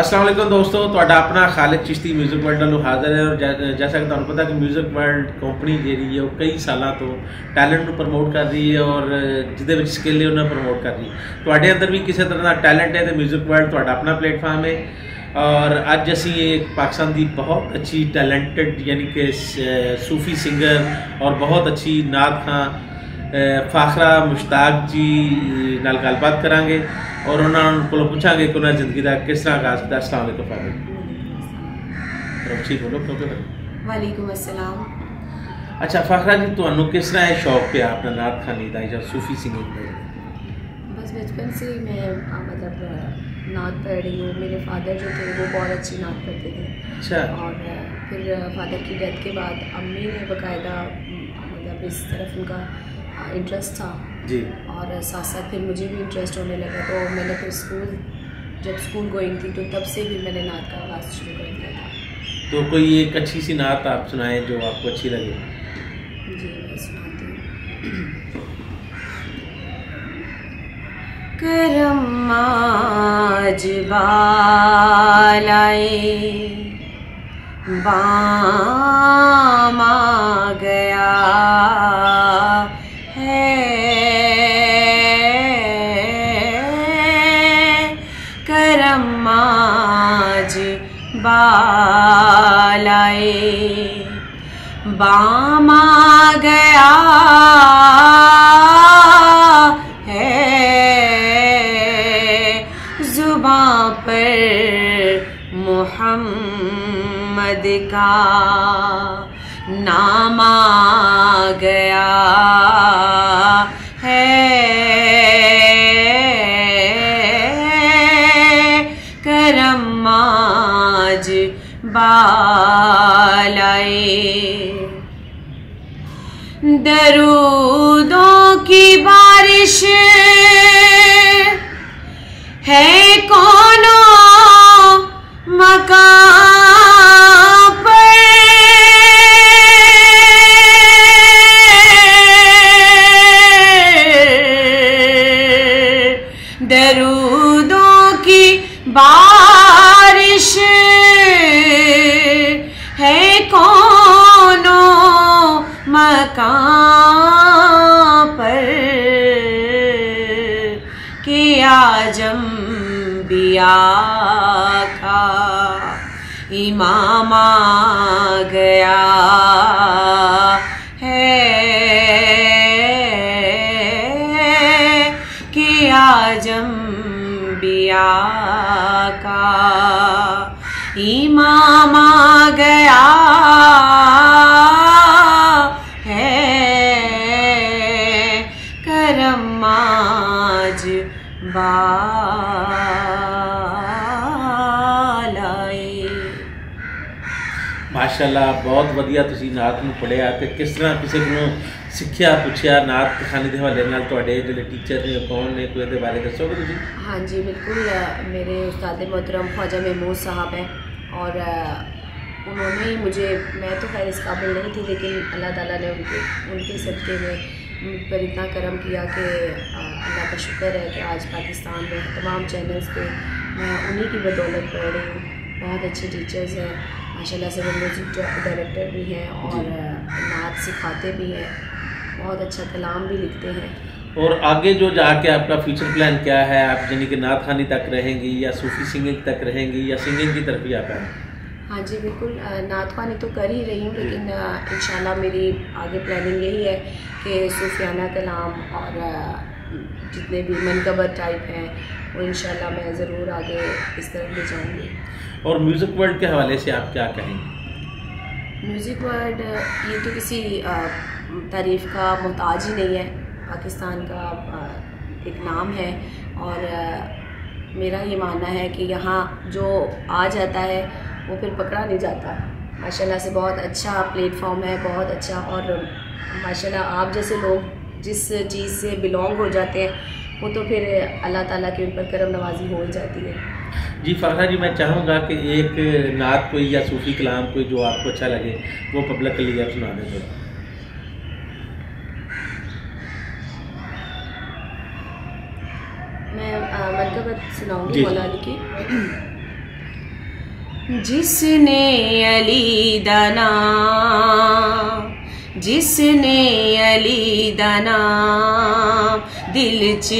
ਅਸਲਾਮ ਵਾਲੇਕੁਮ ਦੋਸਤੋ ਤੁਹਾਡਾ ਆਪਣਾ ਖਾਲਿਦ ਚਿਸ਼ਤੀ 뮤직 ਵਰਲਡ ਨੂੰ ਹਾਜ਼ਰ ਹੈ ਔਰ ਜੈ- ਜੈਸਾ ਕਿ ਤੁਹਾਨੂੰ ਪਤਾ ਕਿ 뮤직 ਵਰਲਡ ਕੰਪਨੀ ਜਿਹੜੀ ਹੈ ਉਹ ਕਈ ਸਾਲਾਂ ਤੋਂ ਟੈਲੈਂਟ ਨੂੰ ਪ੍ਰਮੋਟ ਕਰ ਰਹੀ ਹੈ ਔਰ ਜਿਹਦੇ ਵਿੱਚ ਸਕਿੱਲ ਹੈ ਉਹਨਾਂ ਪ੍ਰਮੋਟ ਕਰ ਰਹੀ ਹੈ ਤੁਹਾਡੇ ਅੰਦਰ ਵੀ ਕਿਸੇ ਤਰ੍ਹਾਂ ਦਾ ਟੈਲੈਂਟ ਹੈ ਤੇ 뮤직 ਵਰਲਡ ਤੁਹਾਡਾ ਆਪਣਾ ਪਲੇਟਫਾਰਮ ਹੈ ਔਰ ਅੱਜ ਅਸੀਂ ਇੱਕ ਪਾਕਿਸਤਾਨ ਦੀ ਬਹੁਤ ਅੱਛੀ ਟੈਲੈਂਟਡ ਯਾਨੀ ਕਿ ਸ- ਸੂਫੀ ਸਿੰਗਰ ਔਰ ਬਹੁਤ ਅੱਛੀ ਨਾਤ ਖਾਂ ਅ, ਫਾਖਰਾ ਮੁਸ਼ਤਾਕ ਜੀ ਨਾਲ ਗੱਲਬਾਤ ਕਰਾਂਗੇ ਔਰ ਉਹਨਾਂ ਕੋਲੋਂ ਪੁੱਛਾਂਗੇ ਕਿ ਉਹਨਾਂ ਦੀ ਜ਼ਿੰਦਗੀ ਦਾ ਕਿਸ ਤਰ੍ਹਾਂ ਆਗਾਜ਼ ਕੀਤਾ ਅਸਲਾਮ ਵਾਲੇਕੁਮ ਫਾਦਰ ਠੀਕ ਬੋਲੋ ਕਿਉਂਕਿ वालेकुम अस्सलाम ਅੱਛਾ ਫਾਖਰਾ ਜੀ ਤੁਹਾਨੂੰ ਕਿਸ ਤਰ੍ਹਾਂ ਇਹ ਸ਼ੌਕ ਪਿਆ ਆਪਣਾ ਨਾਤ ਖਾਨੀ ਦਾ ਜਾਂ ਸੂਫੀ ਸਿੰਗਿੰਗ ਦਾ बस बचपन से ही मैं आ, मतलब आ, नात पढ़ रही हूँ मेरे फादर जो थे वो बहुत अच्छी नात पढ़ते थे अच्छा और आ, फिर फादर की डेथ के बाद अम्मी ने बकायदा म, मतलब इस तरफ उनका इंटरेस्ट था। जी। और साथ साथ फिर मुझे भी इंटरेस्ट होने लगा। तो मैंने फिर स्कूल जब स्कूल गोइंग थी तो तब से भी मैंने नात का आगाज़ शुरू कर दिया था। तो कोई एक अच्छी सी नात आप सुनाएँ जो आपको अच्छी लगे? जी मैं सुनाती हूँ। करम आज बालाए बाम बालाए बाम आ गया है। जुबां पर मोहम्मद का नाम आ गया है। करम आज बालाए। दरूदों की बारिश है कौनो मकान पर? दरूदों की बारिश कि आज़म बिया का इमाम आ गया है। कि आज़म बिया का इमाम आ गया ਮਾਸ਼ਾਅੱਲਾ ਬਹੁਤ ਵਧੀਆ ਤੁਸੀਂ ਨਾਤ ਨੂੰ ਪੜਿਆ ਤੇ ਕਿਸ ਤਰ੍ਹਾਂ ਕਿਸੇ ਕੋਲੋਂ ਸਿੱਖਿਆ ਪੁੱਛਿਆ ਨਾਤ ਖਾਨੀ ਦੇ ਹਵਾਲੇ ਨਾਲ ਤੁਹਾਡੇ ਜਿਹੜੇ ਟੀਚਰ ਨੇ ਉਹ ਕੌਣ ਨੇ ਕੋਈ ਇਹਦੇ ਬਾਰੇ ਦੱਸੋਗੇ ਤੁਸੀਂ हाँ जी बिल्कुल अ, मेरे उस्ताद मोहतरम ख्वाजा महमूद साहब हैं और अ, उन्होंने ही मुझे मैं तो खैर इस काबिल नहीं थी लेकिन अल्लाह ताला ने उनके उनके सदक़े में मुझ पर इतना करम किया कि अ, अल्लाह का शुक्र है कि आज पाकिस्तान में तमाम चैनल्स पे मैं उन्हीं की बदौलत पढ़ रही हूँ बहुत अच्छे टीचर्स हैं माशाल्लाह से वो म्यूज़िक डायरेक्टर भी हैं और नात सिखाते भी हैं। बहुत अच्छा कलाम भी लिखते हैं। और आगे जो जाके आपका फ्यूचर प्लान क्या है आप यानी कि नात खानी तक रहेंगी या सूफी सिंगिंग तक रहेंगी या सिंगिंग की तरफ़ ही आप आए हाँ जी बिल्कुल नात ख़वानी तो कर ही रही हूँ लेकिन इन मेरी आगे प्लानिंग यही है कि सूफियाना कलाम और जितने भी मनकबर टाइप हैं वो इन मैं ज़रूर आगे इस तरफ़ ले जाऊँगी। और म्यूज़िक वर्ल्ड के हवाले से आप क्या कहेंगे? म्यूज़िक वर्ल्ड ये तो किसी तारीफ़ का मोहताज ही नहीं है। पाकिस्तान का एक नाम है। और मेरा ये मानना है कि यहाँ जो आ जाता है वो फिर पकड़ा नहीं जाता। माशाल्लाह से बहुत अच्छा प्लेटफॉर्म है बहुत अच्छा। और माशाल्लाह आप जैसे लोग जिस चीज़ से बिलोंग हो जाते हैं वो तो फिर अल्लाह ताला के ऊपर करम नवाजी हो जाती है। जी फरहा जी मैं चाहूँगा कि एक नात कोई या सूफी कलाम कोई जो आपको अच्छा लगे वो पब्लिक के लिए आप सुना दें थोड़ा। मैं मनकबत सुनाऊँगी जी। मौला अली की। जिसने अली दना जिसने अली दना दिल च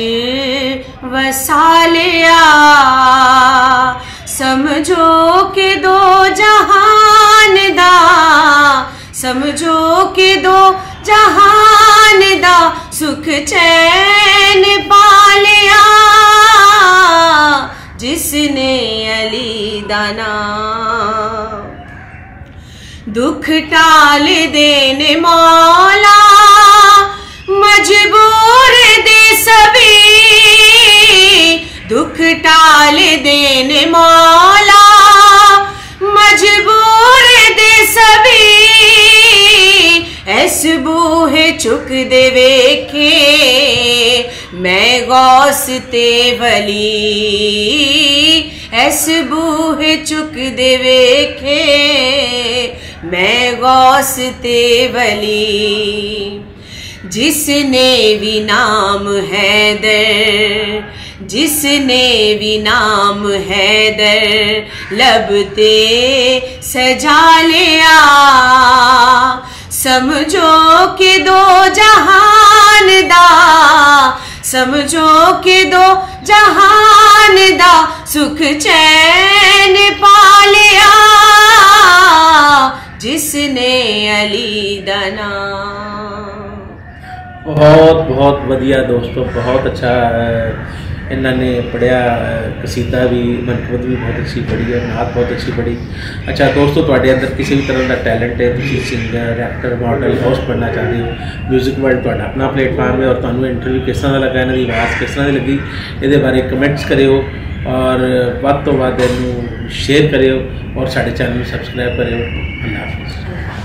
वसा लिया। समझो के दो जहान दा। समझो के दो जहान दा। सुख चैन पालिया जिसने अली दाना दुख टाल देने मौला, मजबूर दे सभी। दुख टाल देने मौला, मजबूर दे सभी। ऐस बूहे चुक दे वेखे, मैं गौस ते वली। ऐस बूहे चुक दे वेखे मैं गौस ते वली जिसने भी नाम है दर जिसने भी नाम है दर लबते सजा लिया। समझो के दो जहान दा, समझो के दो जहान दा सुख चैन ਜਿਸਨੇ ਅਲੀ ਦਾ ਨਾਮ ਬਹੁਤ ਬਹੁਤ ਵਧੀਆ ਦੋਸਤੋ ਬਹੁਤ ਅੱਛਾ ਇਹਨਾਂ ਨੇ ਪੜਿਆ ਕਸੀਦਾ ਵੀ ਮਨਕਬਤ ਵੀ ਬਹੁਤ ਅੱਛੀ ਪੜੀ ਹੈ ਨਾਤ ਬਹੁਤ ਅੱਛੀ ਪੜੀ ਅੱਛਾ ਦੋਸਤੋ ਤੁਹਾਡੇ ਅੰਦਰ ਕਿਸੇ ਵੀ ਤਰ੍ਹਾਂ ਦਾ ਟੈਲੈਂਟ ਹੈ ਤੁਸੀਂ ਸਿੰਗਰ ਐਕਟਰ ਮਾਡਲ ਹੋਸਟ ਬਣਨਾ ਚਾਹੁੰਦੇ ਹੋ 뮤직 ਵਰਲਡ ਤੁਹਾਡਾ ਆਪਣਾ ਪਲੇਟਫਾਰਮ ਹੈ ਔਰ ਤੁਹਾਨੂੰ ਇੰਟਰਵਿਊ ਕਿਸ ਤਰ੍ਹਾਂ ਦਾ ਲੱਗਾ ਇਹਨਾਂ ਦੀ ਆਵਾਜ਼ ਕਿਸ ਤਰ੍ਹਾਂ ਦੀ ਲੱਗੀ ਇਹਦੇ ਬਾਰੇ ਕਮੈਂਟਸ ਕਰਿਓ ਔਰ ਵੱਧ ਤੋਂ ਵੱਧ ਇਹਨੂੰ शेयर करो और साढ़े चैनल सब्सक्राइब करो। अल्लाह हाफिज़।